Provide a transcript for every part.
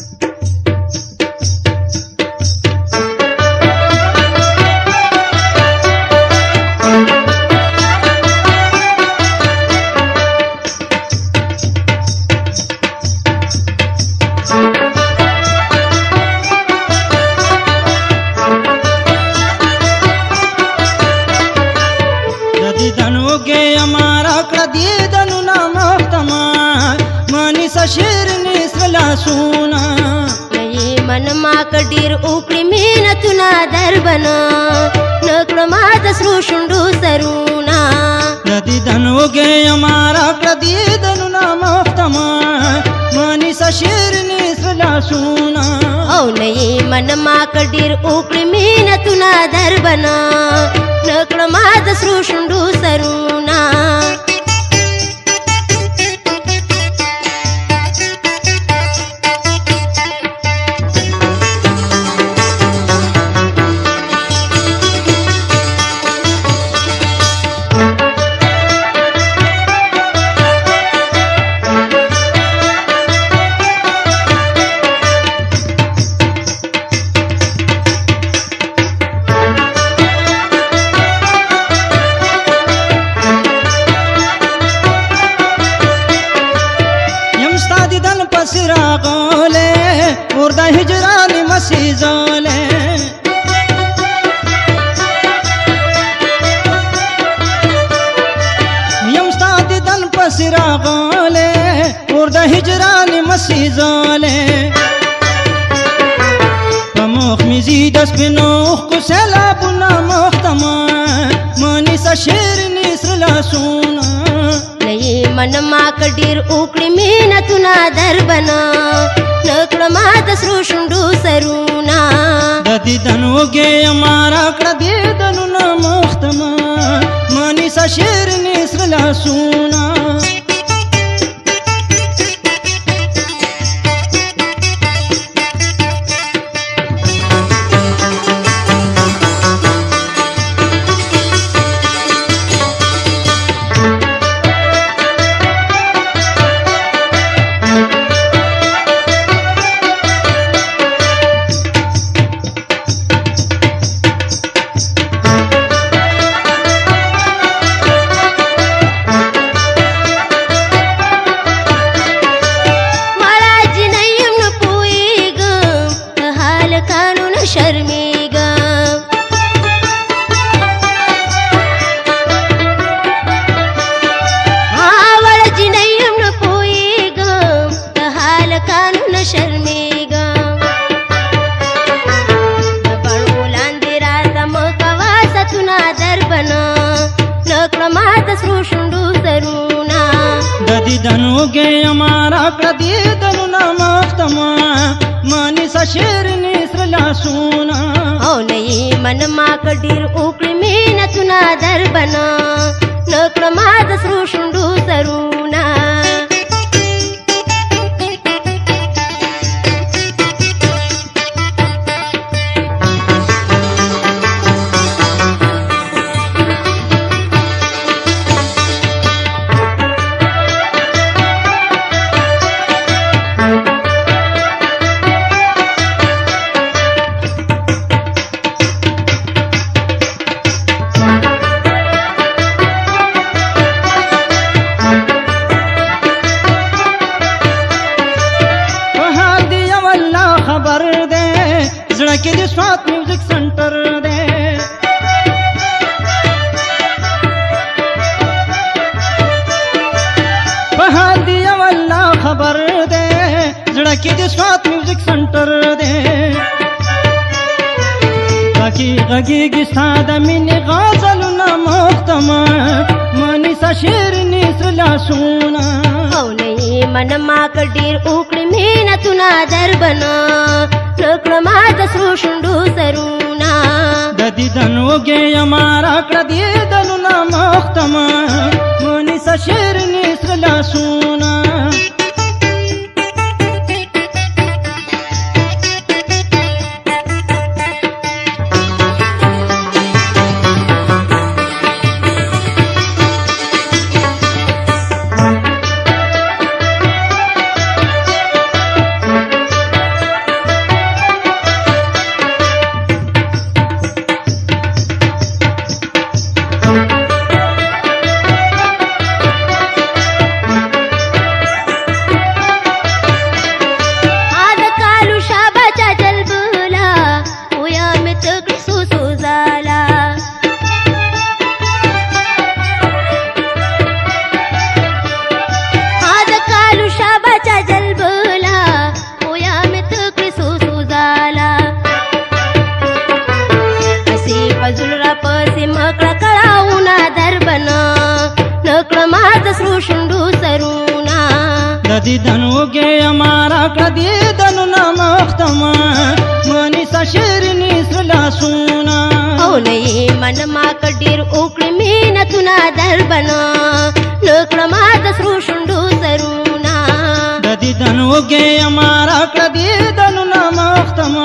Thank you. અનુગે અમારા કદીદનું નામ તમાર માની સશીરની સલા સુના એ મનમાં કડીર ઉપરી મહેનતુના દરબના નકળો માં દસરું શુંડુ સરુના કદીદનુગે અમારા કદીદનું નામ તમાર માની સશીરની સલા સુના ઔ નહીં بنا ما کډیر اوکړې مینتونه دربنا نکړه ما د سرو شوندو سرونه د سپینو خو سیلابونه مختمه منیسه شیریني سره لاسونه لې من ما کډیر وکړې مینتونه دربنا نکړه ما د سرو شونډو سرونه د دیدن وګې ما راکړه دیدنونه مختمه منیسه شیریني سره لاسونه સ્પૃશુંડુ સરુના દદી ધનુ કે અમારા પ્રદી ધનુ નામાતમાં માની સશેરની સલા સુના ઓ નહીં મનમાં કડીર ઉકળી મે ન સુનાદ کې د سوات میوزیک سنټر دی پکې غږیږي ستا د مینې غزلونه محتمه منیسا شیریني سره لاسونه اولې من ما کډیر اوکړې مینتونه دربنا ټکړه ما د سرو شوندو سرونه د دې دنوګې یما راکړه دې دنونه ಪ್ರತಿದನುಗೆ ಮಾರ ಕದಿದನು ನಮೋಕ್ತಮ ಮನಿಸ ಶಿರಿನಿ ಸುಲಾಸೂನ ಅವಲಯೇ ಮನ ಮಾಕ ಡಿರ್ ಉಕ್ಳಿ ಮೀನ ತುನ ದರ್ಬನ ಲೋಕ್ಳ ಮಾದ ಸೃಷುಂಡು ಸರೂನ ಪ್ರತಿದನುಗೆ ಮಾರ ಕದಿದನು ನಮೋಕ್ತಮ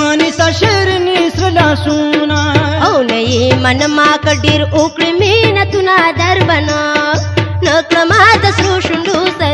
ಮನಿಸ ಶಿರಿನಿ ಸುಲಾಸೂನ ಅವಲಯೇ ಮನ ಮಾಕ ಡಿರ್ ಉಕ್ಳಿ ಮೀನ ತುನ ದರ್ಬನ ಲೋಕ್ಳ ಮಾದ ಸೃಷುಂಡು ಸರ